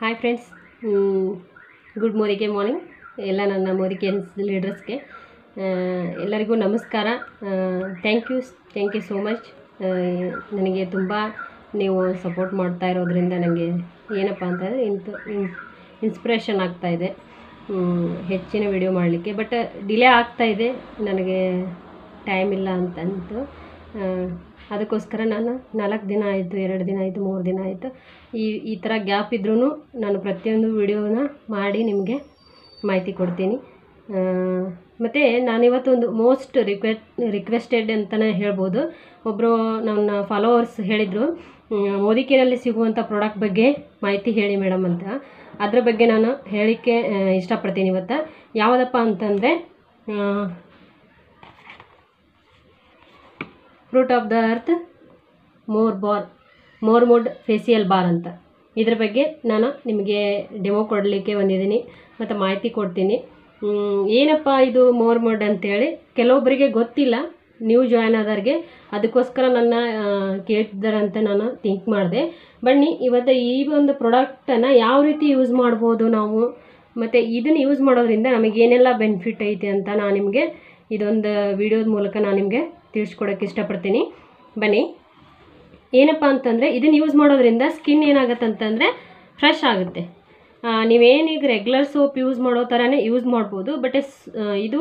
Hi friends good ಮೋರಿಗೆ morning ಎಲ್ಲ ನನ್ನ ಮೋರಿಕೆನ್ಸ್ ಲೀಡರ್ಸ್ಗೆ ಎಲ್ಲರಿಗೂ ನಮಸ್ಕಾರ. Thank you thank you so much ನನಗೆ ತುಂಬ ನೀವು ಸಪೋರ್ಟ್ ಮಾಡ್ತಾ ಇರೋದ್ರಿಂದ ನನಗೆ ಏನಪ್ಪ ಅಂತಂದರೆ ಇಂತ ಇನ್ಸ್ಪಿರೇಷನ್ ಆಗ್ತಾ ಇದೆ. ಹೆಚ್ಚಿನ ವಿಡಿಯೋ ಮಾಡಲಿಕ್ಕೆ. ಬಟ್ ಡಿಲೇ ಆಗ್ತಾ ಇದೆ. ನನಗೆ ಟೈಮ್ ಇಲ್ಲ ಅಂತಂತು. ಅದಕ್ಕೋಸ್ಕರ ನಾನು ನಾಲ್ಕು ದಿನ ಆಯಿತು ಎರಡು ದಿನ ಆಯಿತು ಮೂರು ದಿನ ಆಯಿತು. ಈ ಈ ಥರ ಗ್ಯಾಪ್ ಇದ್ರೂ ನಾನು ಪ್ರತಿಯೊಂದು ವಿಡಿಯೋನ ಮಾಡಿ ನಿಮಗೆ ಮಾಹಿತಿ ಕೊಡ್ತೀನಿ. ಮತ್ತು ನಾನಿವತ್ತೊಂದು ಮೋಸ್ಟ್ ರಿಕ್ವೆ ರಿಕ್ವೆಸ್ಟೆಡ್ ಅಂತಲೇ ಹೇಳ್ಬೋದು. ಒಬ್ಬರು ನನ್ನ ಫಾಲೋವರ್ಸ್ ಹೇಳಿದರು ಮೋದಿಕೆಯಲ್ಲಿ ಸಿಗುವಂಥ ಪ್ರಾಡಕ್ಟ್ ಬಗ್ಗೆ ಮಾಹಿತಿ ಹೇಳಿ ಮೇಡಮ್ ಅಂತ. ಅದ್ರ ಬಗ್ಗೆ ನಾನು ಹೇಳಲಿಕ್ಕೆ ಆ, ಇಷ್ಟಪಡ್ತೀನಿ ಇವತ್ತು. ಯಾವುದಪ್ಪ ಅಂತಂದರೆ fruit of the earth more bar, more mode facial bar ಅಂತ. ಇದ್ರ ಬಗ್ಗೆ ನಾನು ನಿಮಗೆ ಡೆಮೋ ಕೊಡಲಿಕ್ಕೆ ಬಂದಿದ್ದೀನಿ, ಮತ್ತು ಮಾಹಿತಿ ಕೊಡ್ತೀನಿ. ಏನಪ್ಪ ಇದು ಮೋರ್ ಮೋಡ್ ಅಂತೇಳಿ? ಕೆಲವೊಬ್ಬರಿಗೆ ಗೊತ್ತಿಲ್ಲ ನ್ಯೂ ಜಾಯ್ನ್ ಆದವ್ರಿಗೆ ಅದಕ್ಕೋಸ್ಕರ ನನ್ನ ಕೇಳ್ತಿದ್ದಾರಂತ ನಾನು ಥಿಂಕ್ ಮಾಡಿದೆ. ಬನ್ನಿ, ಇವತ್ತು ಈ ಒಂದು ಪ್ರಾಡಕ್ಟನ್ನು ಯಾವ ರೀತಿ ಯೂಸ್ ಮಾಡ್ಬೋದು ನಾವು? ಮತ್ತು ಇದನ್ನು ಯೂಸ್ ಮಾಡೋದ್ರಿಂದ ನಮಗೇನೆಲ್ಲ ಬೆನಿಫಿಟ್ ಐತೆ ಅಂತ ನಾನು ನಿಮಗೆ, ಇದೊಂದು ವಿಡಿಯೋದ ಮೂಲಕ ನಾನು ನಿಮಗೆ ತಿಳಿಸ್ಕೊಡೋಕ್ಕೆ ಇಷ್ಟಪಡ್ತೀನಿ. ಬನ್ನಿ. ಏನಪ್ಪ ಅಂತಂದರೆ ಇದನ್ನು ಯೂಸ್ ಮಾಡೋದ್ರಿಂದ ಸ್ಕಿನ್ ಏನಾಗುತ್ತೆ ಅಂತಂದರೆ ಫ್ರೆಶ್ ಆಗುತ್ತೆ ನೀವೇನೀಗ ರೆಗ್ಯುಲರ್ ಸೋಪ್ ಯೂಸ್ ಮಾಡೋ ಥರನೇ ಯೂಸ್ ಮಾಡ್ಬೋದು ಬಟ್ ಇದು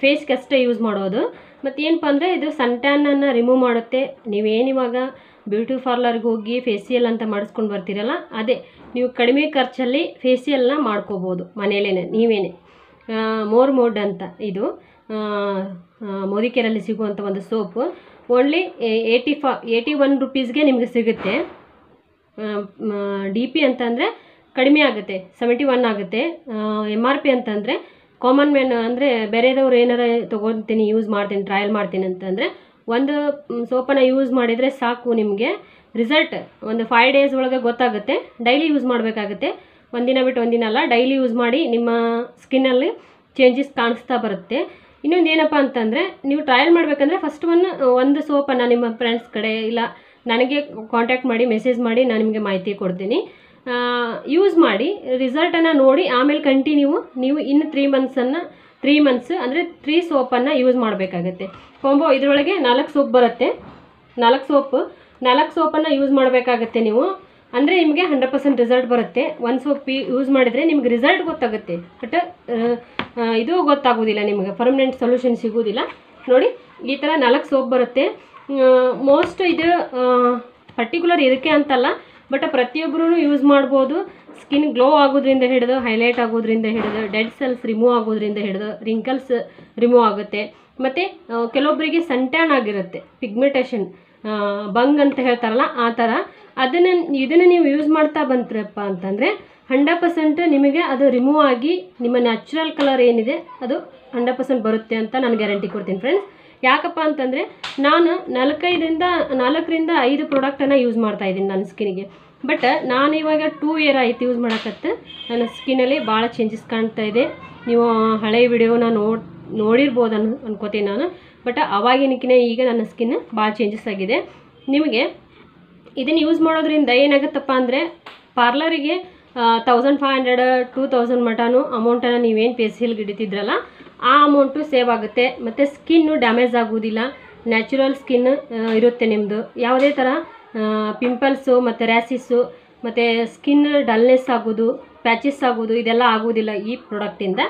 ಫೇಸ್ಗೆ ಅಷ್ಟೇ ಯೂಸ್ ಮಾಡೋದು. ಮತ್ತು ಏನಪ್ಪ ಅಂದರೆ, ಇದು ಸನ್ಟ್ಯಾನನ್ನು ರಿಮೂವ್ ಮಾಡುತ್ತೆ. ನೀವೇನಿವಾಗ ಬ್ಯೂಟಿ ಪಾರ್ಲರ್ಗೆ ಹೋಗಿ ಫೇಸಿಯಲ್ ಅಂತ ಮಾಡಿಸ್ಕೊಂಡು ಬರ್ತೀರಲ್ಲ, ಅದೇ. ನೀವು ಕಡಿಮೆ ಖರ್ಚಲ್ಲಿ ಫೇಸಿಯಲ್ನ ಮಾಡ್ಕೋಬೋದು ಮನೇಲೇ ನೀವೇನೆ. ಮೋರ್ ಮೋಡ್ ಅಂತ ಇದು. ಮೋದಿಕೆರಲ್ಲಿ ಸಿಗುವಂಥ ಒಂದು ಸೋಪು. ಓನ್ಲಿ ಏಯ್ಟಿ ಫಾ ಏಯ್ಟಿ ಒನ್ ರುಪೀಸ್ಗೆ ನಿಮಗೆ ಸಿಗುತ್ತೆ. ಡಿ ಪಿ ಅಂತಂದರೆ ಕಡಿಮೆ ಆಗುತ್ತೆ ಸೆವೆಂಟಿ ಒನ್ ಆಗುತ್ತೆ ಎಂ ಆರ್ ಪಿ ಅಂತಂದರೆ ಕಾಮನ್ ಮ್ಯಾನ್ ಅಂದರೆ ಬೇರೆದವ್ರು ಏನಾರ ತೊಗೊತೀನಿ ಯೂಸ್ ಮಾಡ್ತೀನಿ ಟ್ರಯಲ್ ಮಾಡ್ತೀನಿ ಅಂತಂದರೆ ಒಂದು ಸೋಪನ್ನು ಯೂಸ್ ಮಾಡಿದರೆ ಸಾಕು ನಿಮಗೆ. ರಿಸಲ್ಟ್ ಒಂದು ಫೈವ್ ಡೇಸ್ ಒಳಗೆ ಗೊತ್ತಾಗುತ್ತೆ ಡೈಲಿ ಯೂಸ್ ಮಾಡಬೇಕಾಗುತ್ತೆ. ಒಂದಿನ ಬಿಟ್ಟು ಒಂದಿನ ಅಲ್ಲ ಡೈಲಿ ಯೂಸ್ ಮಾಡಿ ನಿಮ್ಮ ಸ್ಕಿನ್ನಲ್ಲಿ ಚೇಂಜಸ್ ಕಾಣಿಸ್ತಾ ಬರುತ್ತೆ. ಇನ್ನೊಂದು ಏನಪ್ಪ ಅಂತಂದರೆ, ನೀವು ಟ್ರಯಲ್ ಮಾಡಬೇಕಂದ್ರೆ ಫಸ್ಟ್ ಒನ್ ಒಂದು ಸೋಪನ್ನು ನಿಮ್ಮ ಫ್ರೆಂಡ್ಸ್ ಕಡೆ ಇಲ್ಲ, ನನಗೆ ಕಾಂಟ್ಯಾಕ್ಟ್ ಮಾಡಿ ಮೆಸೇಜ್ ಮಾಡಿ, ನಾನು ನಿಮಗೆ ಮಾಹಿತಿ ಕೊಡ್ತೀನಿ. ಯೂಸ್ ಮಾಡಿ ರಿಸಲ್ಟನ್ನು ನೋಡಿ, ಆಮೇಲೆ ಕಂಟಿನ್ಯೂ ನೀವು ಇನ್ನು ತ್ರೀ ಮಂತ್ಸನ್ನು ತ್ರೀ ಮಂತ್ಸ್ ಅಂದರೆ ತ್ರೀ ಸೋಪನ್ನು ಯೂಸ್ ಮಾಡಬೇಕಾಗತ್ತೆ. ಕೊಂಬೋ ಇದರೊಳಗೆ ನಾಲ್ಕು ಸೋಪ್ ಬರುತ್ತೆ. ನಾಲ್ಕು ಸೋಪ್ ನಾಲ್ಕು ಸೋಪನ್ನು ಯೂಸ್ ಮಾಡಬೇಕಾಗತ್ತೆ ನೀವು. ಅಂದರೆ ನಿಮಗೆ ಹಂಡ್ರೆಡ್ ಪರ್ಸೆಂಟ್ ರಿಸಲ್ಟ್ ಬರುತ್ತೆ. ಒಂದು ಸೋಪ್ ಯೂಸ್ ಮಾಡಿದರೆ ನಿಮ್ಗೆ ರಿಸಲ್ಟ್ ಗೊತ್ತಾಗುತ್ತೆ. ಬಟ್ ಇದು ಗೊತ್ತಾಗೋದಿಲ್ಲ ನಿಮಗೆ. ಪರ್ಮನೆಂಟ್ ಸೊಲ್ಯೂಷನ್ ಸಿಗೋದಿಲ್ಲ. ನೋಡಿ, ಈ ಥರ ನಾಲ್ಕು ಸೋಪ್ ಬರುತ್ತೆ. ಮೋಸ್ಟ್ ಇದು ಪರ್ಟಿಕ್ಯುಲರ್ ಇದಕ್ಕೆ ಅಂತಲ್ಲ ಬಟ್ ಪ್ರತಿಯೊಬ್ಬರೂ ಯೂಸ್ ಮಾಡ್ಬೋದು. ಸ್ಕಿನ್ ಗ್ಲೋ ಆಗೋದ್ರಿಂದ ಹಿಡಿದು ಹೈಲೈಟ್ ಆಗೋದ್ರಿಂದ ಹಿಡಿದು ಡೆಡ್ ಸೆಲ್ಸ್ ರಿಮೂವ್ ಆಗೋದ್ರಿಂದ ಹಿಡಿದು ರಿಂಕಲ್ಸ್ ರಿಮೂವ್ ಆಗುತ್ತೆ. ಮತ್ತು ಕೆಲವೊಬ್ಬರಿಗೆ ಸನ್ಟ್ಯಾನ್ ಆಗಿರುತ್ತೆ. ಪಿಗ್ಮೆಂಟೇಷನ್ ಬಂಗ್ ಅಂತ ಹೇಳ್ತಾರಲ್ಲ, ಆ ಥರ ಅದನ್ನು, ಇದನ್ನು ನೀವು ಯೂಸ್ ಮಾಡ್ತಾ ಬಂತ್ರಪ್ಪ ಅಂತಂದರೆ ಹಂಡ್ರೆಡ್ ಪರ್ಸೆಂಟ್ ನಿಮಗೆ ಅದು ರಿಮೂವ್ ಆಗಿ ನಿಮ್ಮ ನ್ಯಾಚುರಲ್ ಕಲರ್ ಏನಿದೆ ಅದು ಹಂಡ್ರೆಡ್ ಪರ್ಸೆಂಟ್ ಬರುತ್ತೆ ಅಂತ ನಾನು ಗ್ಯಾರಂಟಿ ಕೊಡ್ತೀನಿ ಫ್ರೆಂಡ್ಸ್ ಯಾಕಪ್ಪ ಅಂತಂದರೆ ನಾನು ನಾಲ್ಕೈದರಿಂದ ನಾಲ್ಕರಿಂದ ಐದು ಪ್ರಾಡಕ್ಟನ್ನು ಯೂಸ್ ಮಾಡ್ತಾ ಇದ್ದೀನಿ ನನ್ನ ಸ್ಕಿನ್ಗೆ ಬಟ್ ನಾನು ಇವಾಗ ಟೂ ಇಯರ್ ಆಯ್ತು ಯೂಸ್ ಮಾಡೋಕತ್ತೆ. ನನ್ನ ಸ್ಕಿನ್ನಲ್ಲಿ ಭಾಳ ಚೇಂಜಸ್ ಕಾಣ್ತಾ ಇದೆ. ನೀವು ಹಳೆಯ ವಿಡಿಯೋನ ನೋಡ್ ನೋಡಿರ್ಬೋದು ಅನ್, ಅನ್ಕೋತೀನಿ ನಾನು. ಬಟ್ ಅವಾಗಿನಕಿನ ಈಗ ನನ್ನ ಸ್ಕಿನ್ ಭಾಳ ಚೇಂಜಸ್ ಆಗಿದೆ. ನಿಮಗೆ ಇದನ್ನು ಯೂಸ್ ಮಾಡೋದ್ರಿಂದ ಏನಾಗುತ್ತಪ್ಪ ಅಂದರೆ ಪಾರ್ಲರಿಗೆ thousand five hundred two thousand mutton ಅಮೌಂಟನ್ನು ನೀವೇನು ಫೇಸಿಯಲ್ಗೆ ಹಿಡಿತಿದ್ರಲ್ಲ ಆ ಅಮೌಂಟು ಸೇವ್ ಆಗುತ್ತೆ. ಮತ್ತು ಸ್ಕಿನ್ನು ಡ್ಯಾಮೇಜ್ ಆಗೋದಿಲ್ಲ ನ್ಯಾಚುರಲ್ ಸ್ಕಿನ್ ಇರುತ್ತೆ ನಿಮ್ಮದು ಯಾವುದೇ ಥರ ಪಿಂಪಲ್ಸು ಮತ್ತು ರ್ಯಾಸಿಸ್ಸು ಮತ್ತು ಸ್ಕಿನ್ ಡಲ್ನೆಸ್ ಆಗೋದು ಪ್ಯಾಚಸ್ ಆಗೋದು ಇದೆಲ್ಲ ಆಗೋದಿಲ್ಲ ಈ ಪ್ರಾಡಕ್ಟಿಂದ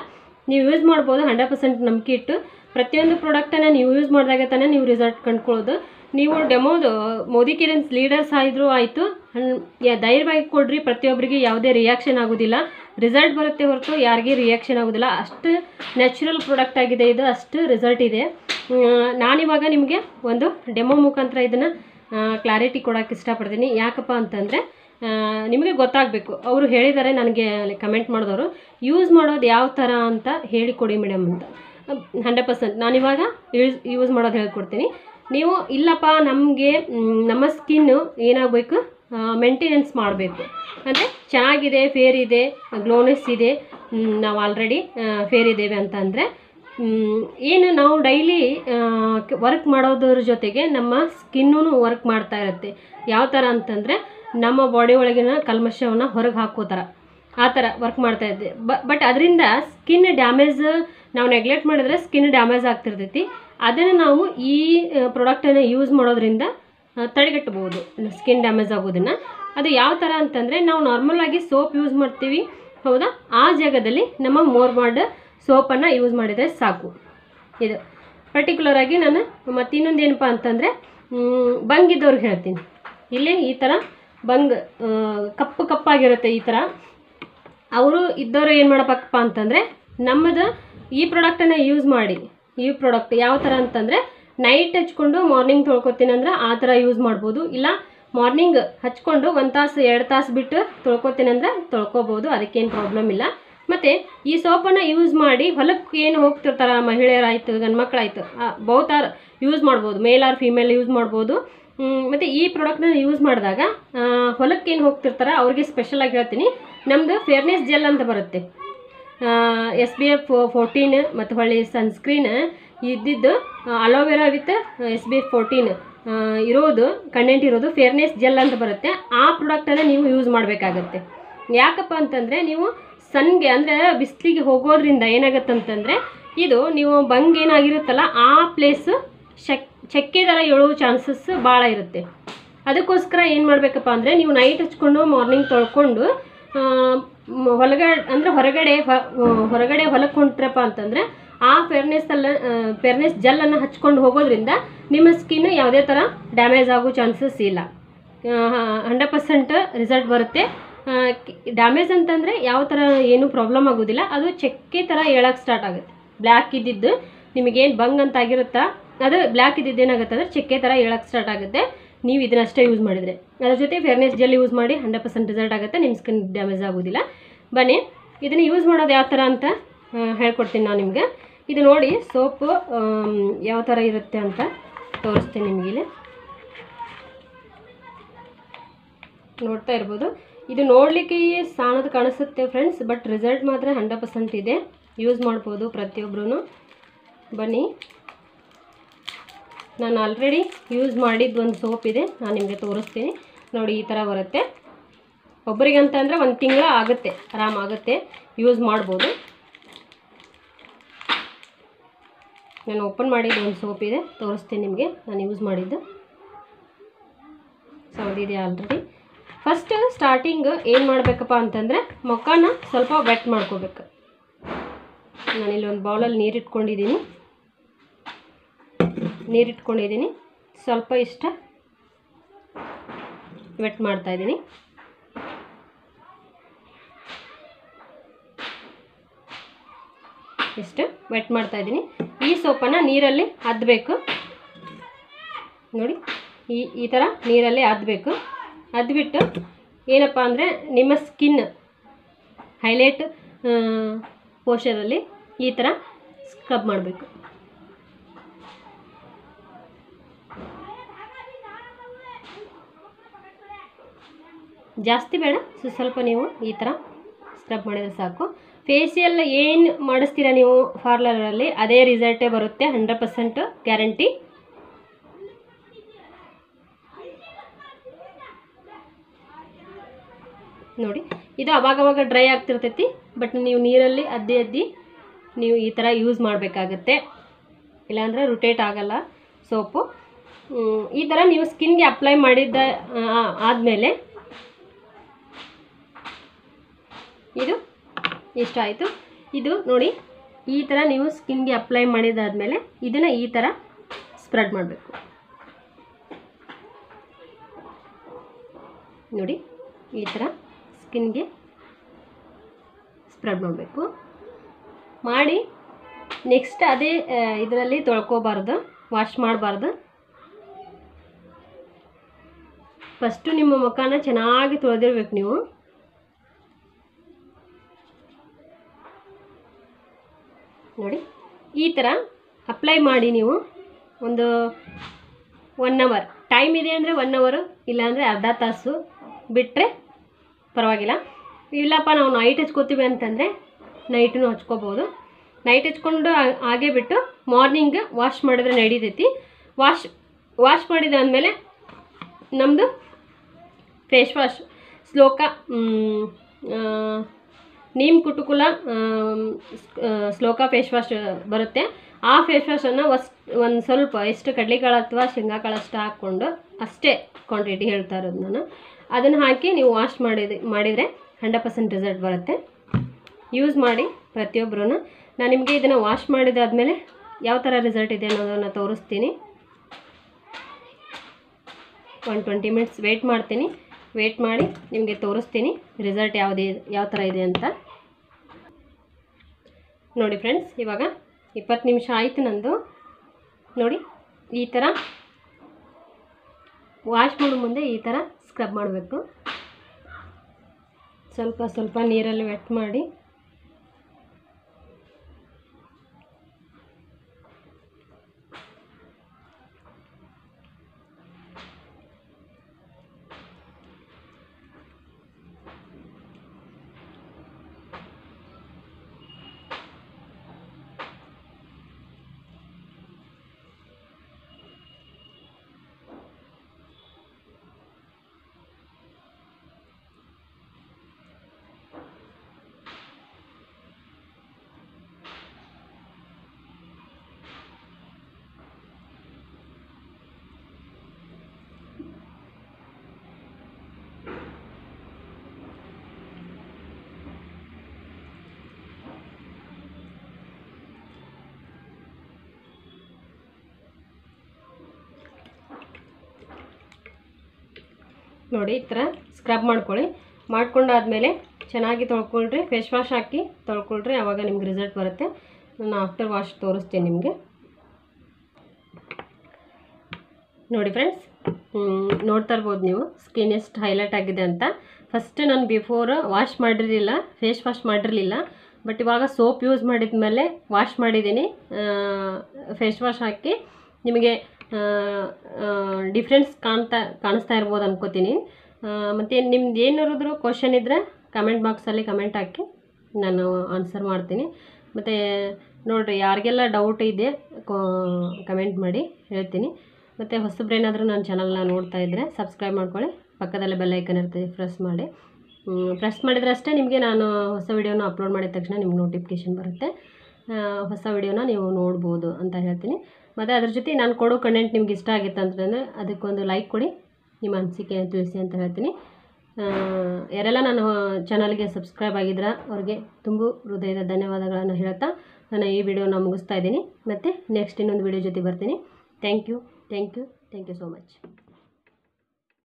ನೀವು ಯೂಸ್ ಮಾಡ್ಬೋದು ಹಂಡ್ರೆಡ್ ಪರ್ಸೆಂಟ್ ನಂಬಿಕೆ ಇಟ್ಟು. ಪ್ರತಿಯೊಂದು ಪ್ರಾಡಕ್ಟನ್ನು ನೀವು ಯೂಸ್ ಮಾಡಿದಾಗ ತಾನೇ ನೀವು ರಿಸಲ್ಟ್ ಕಂಡ್ಕೊಳ್ಳೋದು. ನೀವು ಡೆಮೋದು ಮೋದಿ ಕಿರನ್ಸ್ ಲೀಡರ್ಸ್ ಆಯಿದ್ರು ಆಯಿತು. ಧೈರ್ಯವಾಗಿ ಕೊಡ್ರಿ ಪ್ರತಿಯೊಬ್ಬರಿಗೆ ಯಾವುದೇ ರಿಯಾಕ್ಷನ್ ಆಗೋದಿಲ್ಲ. ರಿಸಲ್ಟ್ ಬರುತ್ತೆ ಹೊರತು ಯಾರಿಗೆ ರಿಯಾಕ್ಷನ್ ಆಗೋದಿಲ್ಲ. ಅಷ್ಟು ನ್ಯಾಚುರಲ್ ಪ್ರಾಡಕ್ಟ್ ಆಗಿದೆ ಇದು, ಅಷ್ಟು ರಿಸಲ್ಟ್ ಇದೆ. ನಾನಿವಾಗ ನಿಮಗೆ ಒಂದು ಡೆಮೋ ಮುಖಾಂತರ ಇದನ್ನು ಕ್ಲಾರಿಟಿ ಕೊಡೋಕ್ಕೆ ಇಷ್ಟಪಡ್ತೀನಿ. ಯಾಕಪ್ಪ ಅಂತಂದರೆ ನಿಮಗೆ ಗೊತ್ತಾಗಬೇಕು. ಅವರು ಹೇಳಿದ್ದಾರೆ ನನಗೆ ಕಮೆಂಟ್ ಮಾಡಿದವರು. ಯೂಸ್ ಮಾಡೋದು ಯಾವ ಥರ ಅಂತ ಹೇಳಿಕೊಡಿ ಮೇಡಮ್ ಅಂತ. ಹಂಡ್ರೆಡ್ ಪರ್ಸೆಂಟ್ ನಾನಿವಾಗ ಯೂಸ್ ಯೂಸ್ ಮಾಡೋದು ಹೇಳ್ಕೊಡ್ತೀನಿ. ನೀವು ಇಲ್ಲಪ್ಪ, ನಮಗೆ ನಮ್ಮ ಸ್ಕಿನ್ನು ಏನಾಗಬೇಕು? ಮೇಂಟೆನೆನ್ಸ್ ಮಾಡಬೇಕು. ಅಂದರೆ ಚೆನ್ನಾಗಿದೆ ಫೇರ್ ಇದೆ ಗ್ಲೋನೆಸ್ ಇದೆ. ನಾವು ಆಲ್ರೆಡಿ ಫೇರ್ ಇದ್ದೇವೆ ಅಂತಂದರೆ ಏನು ನಾವು ಡೈಲಿ ವರ್ಕ್ ಮಾಡೋದ್ರ ಜೊತೆಗೆ ನಮ್ಮ ಸ್ಕಿನ್ನೂ ವರ್ಕ್ ಮಾಡ್ತಾ ಇರುತ್ತೆ. ಯಾವ ಥರ ಅಂತಂದರೆ, ನಮ್ಮ ಬಾಡಿ ಒಳಗಿನ ಕಲ್ಮಶವನ್ನು ಹೊರಗೆ ಹಾಕೋತಾರ ಆ ಥರ ವರ್ಕ್ ಮಾಡ್ತಾ ಇದ್ದೆ. ಬಟ್ ಅದರಿಂದ ಸ್ಕಿನ್ ಡ್ಯಾಮೇಜ್ ನಾವು ನೆಗ್ಲೆಕ್ಟ್ ಮಾಡಿದ್ರೆ ಸ್ಕಿನ್ ಡ್ಯಾಮೇಜ್ ಆಗ್ತಿರ್ತೈತಿ. ಅದನ್ನು ನಾವು ಈ ಪ್ರಾಡಕ್ಟನ್ನು ಯೂಸ್ ಮಾಡೋದ್ರಿಂದ ತಡೆಗಟ್ಟಬಹುದು ಸ್ಕಿನ್ ಡ್ಯಾಮೇಜ್ ಆಗೋದನ್ನು ಅದು ಯಾವ ಥರ ಅಂತಂದರೆ, ನಾವು ನಾರ್ಮಲ್ ಆಗಿ ಸೋಪ್ ಯೂಸ್ ಮಾಡ್ತೀವಿ, ಹೌದಾ? ಆ ಜಾಗದಲ್ಲಿ ನಮ್ಮ ಮೋರ್ಮಾಡ್ ಸೋಪನ್ನು ಯೂಸ್ ಮಾಡಿದರೆ ಸಾಕು. ಇದು ಪರ್ಟಿಕ್ಯುಲರ್ ಆಗಿ ನಾನು ಮತ್ತು ಇನ್ನೊಂದು ಏನಪ್ಪ ಅಂತಂದರೆ ಬಂಗಿದ್ದವ್ರಿಗೆ ಹೇಳ್ತೀನಿ. ಇಲ್ಲಿ ಈ ಥರ ಬಂಗ್ ಕಪ್ಪು ಕಪ್ಪಾಗಿರುತ್ತೆ ಈ ಥರ ಅವರು ಇದ್ದವರು ಏನು ಮಾಡಬೇಕಪ್ಪ ಅಂತಂದರೆ, ನಮ್ಮದು ಈ ಪ್ರಾಡಕ್ಟನ್ನು ಯೂಸ್ ಮಾಡಿ ಈ ಪ್ರಾಡಕ್ಟ್ ಯಾವ ಥರ ಅಂತಂದರೆ ನೈಟ್ ಹಚ್ಕೊಂಡು ಮಾರ್ನಿಂಗ್ ತೊಳ್ಕೊತೀನಿ ಅಂದ್ರೆ ಆ ಥರ ಯೂಸ್ ಮಾಡ್ಬೋದು. ಇಲ್ಲ ಮಾರ್ನಿಂಗ್ ಹಚ್ಕೊಂಡು ಒಂದು ತಾಸು, ಎರಡು ತಾಸು ಬಿಟ್ಟು ತೊಳ್ಕೊತೀನಿ ಅಂದ್ರೆ ತೊಳ್ಕೊಬೋದು, ಅದಕ್ಕೇನು ಪ್ರಾಬ್ಲಮ್ ಇಲ್ಲ. ಮತ್ತು ಈ ಸೋಪನ್ನು ಯೂಸ್ ಮಾಡಿ ಹೊಲಕ್ಕೆ ಏನು ಹೋಗ್ತಿರ್ತಾರ ಮಹಿಳೆಯರಾಯ್ತು, ಗಂಡ್ಮಕ್ಳಾಯ್ತು ಬಹುತಾರ ಯೂಸ್ ಮಾಡ್ಬೋದು. ಮೇಲ್ ಆರ್ ಫೀಮೇಲ್ ಯೂಸ್ ಮಾಡ್ಬೋದು. ಮತ್ತು ಈ ಪ್ರಾಡಕ್ಟ್ನ ಯೂಸ್ ಮಾಡಿದಾಗ ಹೊಲಕ್ಕೆ ಏನು ಹೋಗ್ತಿರ್ತಾರ, ಅವ್ರಿಗೆ ಸ್ಪೆಷಲಾಗಿ ಹೇಳ್ತೀನಿ. ನಮ್ಮದು ಫೇರ್ನೆಸ್ ಜೆಲ್ ಅಂತ ಬರುತ್ತೆ. ಎಸ್ ಬಿ ಎಫ್ ಫೋರ್ಟೀನ್ ಮತ್ತು ಹೊಳ್ಳಿ ಸನ್ಸ್ಕ್ರೀನ್ ಇದ್ದಿದ್ದು aloe vera with S P F fourteen ಇರೋದು ಕಂಟೆಂಟ್ ಇರೋದು ಫೇರ್ನೆಸ್ ಜೆಲ್ ಅಂತ ಬರುತ್ತೆ. ಆ ಪ್ರಾಡಕ್ಟನ್ನು ನೀವು ಯೂಸ್ ಮಾಡಬೇಕಾಗತ್ತೆ. ಯಾಕಪ್ಪ ಅಂತಂದರೆ ನೀವು ಸನ್ಗೆ ಅಂದರೆ ಬಿಸಿಲಿಗೆ ಹೋಗೋದ್ರಿಂದ ಏನಾಗತ್ತಂತಂದರೆ, ಇದು ನೀವು ಬಂಗ್ ಏನಾಗಿರುತ್ತಲ್ಲ, ಆ ಪ್ಲೇಸು ಶಕ್, ಚಕ್ಕೆ ಥರ ಏಳೋ ಚಾನ್ಸಸ್ ಭಾಳ ಇರುತ್ತೆ. ಅದಕ್ಕೋಸ್ಕರ ಏನು ಮಾಡಬೇಕಪ್ಪ ಅಂದರೆ, ನೀವು ನೈಟ್ ಹಚ್ಕೊಂಡು ಮಾರ್ನಿಂಗ್ ತೊಳ್ಕೊಂಡು ಹೊಲಗಡೆ ಅಂದರೆ ಹೊರಗಡೆ ಹೊರಗಡೆ ಹೊಲಕ್ಕೆ ಹೊಂಟ್ರಪ್ಪ ಅಂತಂದರೆ ಆ ಫೇರ್ನೆಸ್ ಅಲ್ಲ ಫೇರ್ನೆಸ್ ಜೆಲ್ಲನ್ನು ಹಚ್ಕೊಂಡು ಹೋಗೋದ್ರಿಂದ ನಿಮ್ಮ ಸ್ಕಿನ್ ಯಾವುದೇ ಥರ ಡ್ಯಾಮೇಜ್ ಆಗೋ ಚಾನ್ಸಸ್ ಇಲ್ಲ. ಹಂಡ್ರೆಡ್ ಪರ್ಸೆಂಟ್ ರಿಸಲ್ಟ್ ಬರುತ್ತೆ. ಡ್ಯಾಮೇಜ್ ಅಂತಂದರೆ ಯಾವ ಥರ ಏನೂ ಪ್ರಾಬ್ಲಮ್ ಆಗೋದಿಲ್ಲ. ಅದು ಚಕ್ಕೆ ಥರ ಹೇಳಕ್ಕೆ ಸ್ಟಾರ್ಟ್ ಆಗುತ್ತೆ. ಬ್ಲ್ಯಾಕ್ ಇದ್ದಿದ್ದು ನಿಮಗೇನು ಬಂಗ್ ಅಂತ ಆಗಿರುತ್ತಾ? ಅದು ಬ್ಲ್ಯಾಕ್ ಇದ್ದಿದ್ದು ಏನಾಗುತ್ತೆ ಅಂದರೆ ಚಕ್ಕೆ ಥರ ಹೇಳಕ್ಕೆ ಸ್ಟಾರ್ಟ್ ಆಗುತ್ತೆ. ನೀವು ಇದನ್ನಷ್ಟೇ ಯೂಸ್ ಮಾಡಿದರೆ. ಅದರ ಜೊತೆ ಫೇರ್ನೆಸ್ ಜೆಲ್ ಯೂಸ್ ಮಾಡಿ ಹಂಡ್ರೆಡ್ ಪರ್ಸೆಂಟ್ ರಿಸಲ್ಟ್ ಆಗುತ್ತೆ, ನಿಮ್ಮ ಸ್ಕಿನ್ ಡ್ಯಾಮೇಜ್ ಆಗೋದಿಲ್ಲ. ಬನ್ನಿ, ಇದನ್ನು ಯೂಸ್ ಮಾಡೋದು ಯಾವ ಥರ ಅಂತ ಹೇಳ್ಕೊಡ್ತೀನಿ ನಾನು ನಿಮಗೆ. ಇದು ನೋಡಿ, ಸೋಪು ಯಾವ ಥರ ಇರುತ್ತೆ ಅಂತ ತೋರಿಸ್ತೀನಿ ನಿಮಗಿಲ್ಲಿ ನೋಡ್ತಾ ಇರ್ಬೋದು. ಇದು ನೋಡಲಿಕ್ಕೆ ಸಾಣದು ಕಾಣಿಸುತ್ತೆ ಫ್ರೆಂಡ್ಸ್ ಬಟ್ ರಿಸಲ್ಟ್ ಮಾತ್ರ ಹಂಡ್ರೆಡ್ ಪರ್ಸೆಂಟ್ ಇದೆ. ಯೂಸ್ ಮಾಡ್ಬೋದು ಪ್ರತಿಯೊಬ್ಬರೂ ಬನ್ನಿ. ನಾನು ಆಲ್ರೆಡಿ ಯೂಸ್ ಮಾಡಿದ್ದು ಒಂದು ಸೋಪ್ ಇದೆ. ನಾನು ನಿಮಗೆ ತೋರಿಸ್ತೀನಿ. ನೋಡಿ, ಈ ಥರ ಬರುತ್ತೆ. ಒಬ್ಬರಿಗಂತ ಅಂದರೆ ಒಂದು ತಿಂಗಳ ಆಗುತ್ತೆ ಆರಾಮಾಗುತ್ತೆ ಯೂಸ್ ಮಾಡ್ಬೋದು. ನಾನು ಓಪನ್ ಮಾಡಿದ್ದು ಒಂದು ಸೋಪ್ ಇದೆ. ತೋರಿಸ್ತೀನಿ ನಿಮಗೆ. ನಾನು ಯೂಸ್ ಮಾಡಿದ್ದು. ಸೌದಿದೆ ಆಲ್ರೆಡಿ ಫಸ್ಟ್ ಸ್ಟಾರ್ಟಿಂಗ್ ಏನು ಮಾಡಬೇಕಪ್ಪ ಅಂತಂದರೆ ಮುಖನ ಸ್ವಲ್ಪ ವೆಟ್ ಮಾಡ್ಕೋಬೇಕು. ನಾನಿಲ್ಲಿ ಒಂದು ಬೌಲಲ್ಲಿ ನೀರು ಇಟ್ಕೊಂಡಿದ್ದೀನಿ. ನೀರು ಇಟ್ಕೊಂಡಿದ್ದೀನಿ ಸ್ವಲ್ಪ ಇಷ್ಟ ವೆಟ್ ಮಾಡ್ತಾ ಇದ್ದೀನಿ. ಇಷ್ಟು ವೆಟ್ ಮಾಡ್ತಾ ಇದ್ದೀನಿ. ಈ ಸೋಪನ್ನು ನೀರಲ್ಲಿ ಅದ್ದಬೇಕು ನೋಡಿ, ಈ ಈ ಥರ ನೀರಲ್ಲಿ ಅದ್ದಬೇಕು ಅದ್ಬಿಟ್ಟು ಏನಪ್ಪ ಅಂದರೆ ನಿಮ್ಮ ಸ್ಕಿನ್ ಹೈಲೈಟ್ ಪೋಷರಲ್ಲಿ ಈ ಥರ ಸ್ಕ್ರಬ್ ಮಾಡಬೇಕು. ಜಾಸ್ತಿ ಬೇಡ. ಸೊ, ಸ್ವಲ್ಪ ನೀವು ಈ ಥರ ಸ್ಕ್ರಬ್ ಮಾಡಿದರೆ ಸಾಕು. ಫೇಶಿಯಲ್ ಏನು ಮಾಡಿಸ್ತೀರಾ ನೀವು ಪಾರ್ಲರಲ್ಲಿ ಅದೇ ರಿಸಲ್ಟೇ ಬರುತ್ತೆ ಹಂಡ್ರೆಡ್ ಪರ್ಸೆಂಟ್ ಗ್ಯಾರಂಟಿ ನೋಡಿ, ಇದು ಅವಾಗವಾಗ ಡ್ರೈ ಆಗ್ತಿರ್ತೈತಿ ಬಟ್ ನೀವು ನೀರಲ್ಲಿ ಅದ್ದಿ ಅದ್ದಿ ನೀವು ಈ ಥರ ಯೂಸ್ ಮಾಡಬೇಕಾಗತ್ತೆ. ಇಲ್ಲಾಂದರೆ ರೊಟೇಟ್ ಆಗಲ್ಲ ಸೋಪು. ಈ ಥರ ನೀವು ಸ್ಕಿನ್ಗೆ ಅಪ್ಲೈ ಮಾಡಿದ್ದ ಆದಮೇಲೆ ಇದು ಇಷ್ಟ ಆಯಿತು. ಇದು ನೋಡಿ, ಈ ಥರ ನೀವು ಸ್ಕಿನ್ಗೆ ಅಪ್ಲೈ ಮಾಡಿದಾದಮೇಲೆ ಇದನ್ನು ಈ ಥರ ಸ್ಪ್ರೆಡ್ ಮಾಡಬೇಕು. ನೋಡಿ, ಈ ಥರ ಸ್ಕಿನ್ಗೆ ಸ್ಪ್ರೆಡ್ ಮಾಡಬೇಕು. ಮಾಡಿ ನೆಕ್ಸ್ಟ್ ಅದೇ ಇದರಲ್ಲಿ ತೊಳ್ಕೋಬಾರ್ದು ವಾಶ್ ಮಾಡಬಾರ್ದು. ಫಸ್ಟು ನಿಮ್ಮ ಮುಖನ ಚೆನ್ನಾಗಿ ತೊಳೆದಿರ್ಬೇಕು ನೀವು. ನೋಡಿ. ಈ ಥರ ಅಪ್ಲೈ ಮಾಡಿ ನೀವು ಒಂದು ಒನ್ ಅವರ್ ಟೈಮ್ ಇದೆ ಅಂದರೆ ಒನ್ ಅವರು ಇಲ್ಲಾಂದರೆ ಅರ್ಧ ತಾಸು ಬಿಟ್ಟರೆ ಪರವಾಗಿಲ್ಲ. ಇಲ್ಲಪ್ಪ ನಾವು ನೈಟ್ ಹಚ್ಕೋತೀವಿ ಅಂತಂದರೆ ನೈಟೂ ಹಚ್ಕೋಬೋದು ನೈಟ್ ಹಚ್ಕೊಂಡು ಹಾಗೆ ಬಿಟ್ಟು ಮಾರ್ನಿಂಗ್ ವಾಶ್ ಮಾಡಿದ್ರೆ ನಡೀತೈತಿ. ವಾಶ್ ವಾಶ್ ಮಾಡಿದಾದಮೇಲೆ ನಮ್ಮದು ಫೇಸ್ ವಾಶ್ ಆ, ನೀಮ್ ಕುಟುಕುಲ ಸ್ಲೋಕ ಫೇಸ್ ವಾಶ್ ಬರುತ್ತೆ. ಆ ಫೇಸ್ ವಾಶನ್ನು ವಸ್, ಒಂದು ಸ್ವಲ್ಪ ಎಷ್ಟು ಕಡಲೆಕಾಳು ಅಥವಾ ಶೇಂಗಾಕಾಳು ಅಷ್ಟು ಹಾಕ್ಕೊಂಡು ಅಷ್ಟೇ ಕ್ವಾಂಟಿಟಿ ಹೇಳ್ತಾ ಇರೋದು ನಾನು. ಅದನ್ನು ಹಾಕಿ ನೀವು ವಾಶ್ ಮಾಡಿದ, ಮಾಡಿದರೆ ಹಂಡ್ರೆಡ್ ಪರ್ಸೆಂಟ್ ರಿಸಲ್ಟ್ ಬರುತ್ತೆ. ಯೂಸ್ ಮಾಡಿ ಪ್ರತಿಯೊಬ್ಬರೂ ನಾನು ನಿಮಗೆ ಇದನ್ನು ವಾಶ್ ಮಾಡಿದಾದ್ಮೇಲೆ ಯಾವ ಥರ ರಿಸಲ್ಟ್ ಇದೆ ಅನ್ನೋದನ್ನು ತೋರಿಸ್ತೀನಿ. ಒನ್ ಟ್ವೆಂಟಿ ಮಿನಿಟ್ಸ್ ವೆಯ್ಟ್ ಮಾಡ್ತೀನಿ. ವೆಯ್ಟ್ ಮಾಡಿ ನಿಮಗೆ ತೋರಿಸ್ತೀನಿ ರಿಸಲ್ಟ್ ಯಾವುದೇ, ಯಾವ ಥರ ಇದೆ ಅಂತ. ನೋಡಿ ಫ್ರೆಂಡ್ಸ್ ಇವಾಗ ಇಪ್ಪತ್ತು ನಿಮಿಷ ಆಯಿತು ನಂದು. ನೋಡಿ, ಈ ಥರ ವಾಶ್ ಮಾಡೋ ಮುಂದೆ ಈ ಥರ ಸ್ಕ್ರಬ್ ಮಾಡಬೇಕು. ಸ್ವಲ್ಪ ಸ್ವಲ್ಪ ನೀರಲ್ಲಿ ವೆಟ್ ಮಾಡಿ. ನೋಡಿ, ಈ ಥರ ಸ್ಕ್ರಬ್ ಮಾಡ್ಕೊಳ್ಳಿ. ಮಾಡ್ಕೊಂಡಾದ್ಮೇಲೆ ಚೆನ್ನಾಗಿ ತೊಳ್ಕೊಳ್ರಿ ಫೇಸ್ ವಾಶ್ ಹಾಕಿ ತೊಳ್ಕೊಳ್ರಿ ಆವಾಗ ನಿಮ್ಗೆ ರಿಸಲ್ಟ್ ಬರುತ್ತೆ. ನಾನು ಆಫ್ಟರ್ ವಾಶ್ ತೋರಿಸ್ತೀನಿ ನಿಮಗೆ. ನೋಡಿ ಫ್ರೆಂಡ್ಸ್ ನೋಡ್ತಾ ಇರ್ಬೋದು ನೀವು ಸ್ಕಿನ್ ಎಷ್ಟು ಹೈಲೈಟ್ ಆಗಿದೆ ಅಂತ. ಫಸ್ಟ್ ನಾನು ಬಿಫೋರ್ ವಾಶ್ ಮಾಡಿರಲಿಲ್ಲ ಫೇಸ್ ವಾಶ್ ಮಾಡಿರಲಿಲ್ಲ ಬಟ್ ಇವಾಗ ಸೋಪ್ ಯೂಸ್ ಮಾಡಿದ ಮೇಲೆ ವಾಶ್ ಮಾಡಿದ್ದೀನಿ ಫೇಸ್ ವಾಶ್ ಹಾಕಿ ನಿಮಗೆ ಡಿಫ್ರೆನ್ಸ್ ಕಾಣ್ತಾ, ಕಾಣಿಸ್ತಾ ಇರ್ಬೋದು ಅನ್ಕೋತೀನಿ. ಮತ್ತು ನಿಮ್ದು ಏನಾದ್ರು ಕ್ವಶನ್ ಇದ್ದರೆ ಕಮೆಂಟ್ ಬಾಕ್ಸಲ್ಲಿ ಕಮೆಂಟ್ ಹಾಕಿ ನಾನು ಆನ್ಸರ್ ಮಾಡ್ತೀನಿ. ಮತ್ತು ನೋಡಿರಿ, ಯಾರಿಗೆಲ್ಲ ಡೌಟ್ ಇದೆ ಕಮೆಂಟ್ ಮಾಡಿ, ಹೇಳ್ತೀನಿ. ಮತ್ತು ಹೊಸಬ್ರೇನಾದರೂ ನನ್ನ ಚಾನಲ್ನ ನೋಡ್ತಾ ಇದ್ದರೆ ಸಬ್ಸ್ಕ್ರೈಬ್ ಮಾಡ್ಕೊಳ್ಳಿ. ಪಕ್ಕದಲ್ಲೇ ಬೆಲ್ ಐಕನ್ ಇರ್ತದೆ ಪ್ರೆಸ್ ಮಾಡಿ. ಪ್ರೆಸ್ ಮಾಡಿದರೆ ಅಷ್ಟೇ ನಿಮಗೆ ನಾನು ಹೊಸ ವಿಡಿಯೋನ ಅಪ್ಲೋಡ್ ಮಾಡಿದ ತಕ್ಷಣ ನಿಮ್ಗೆ ನೋಟಿಫಿಕೇಷನ್ ಬರುತ್ತೆ. ಹೊಸ ವಿಡಿಯೋನ ನೀವು ನೋಡ್ಬೋದು ಅಂತ ಹೇಳ್ತೀನಿ. ಮತ್ತು ಅದ್ರ ಜೊತೆ ನಾನು ಕೊಡೋ ಕಂಟೆಂಟ್ ನಿಮ್ಗೆ ಇಷ್ಟ ಆಗಿತ್ತು ಅಂತಂದರೆ ಅದಕ್ಕೊಂದು ಲೈಕ್ ಕೊಡಿ, ನಿಮ್ಮ ಅನಿಸಿಕೆ ತಿಳಿಸಿ ಅಂತ ಹೇಳ್ತೀನಿ. ಯಾರೆಲ್ಲ ನಾನು ಚಾನಲ್ಗೆ ಸಬ್ಸ್ಕ್ರೈಬ್ ಆಗಿದ್ರ ಅವ್ರಿಗೆ ತುಂಬ ಹೃದಯದ ಧನ್ಯವಾದಗಳನ್ನು ಹೇಳ್ತಾ ನಾನು ಈ ವಿಡಿಯೋನ ಮುಗಿಸ್ತಾ ಇದ್ದೀನಿ. ಮತ್ತು ನೆಕ್ಸ್ಟ್ ಇನ್ನೊಂದು ವಿಡಿಯೋ ಜೊತೆ ಬರ್ತೀನಿ. Thank you thank you thank you so much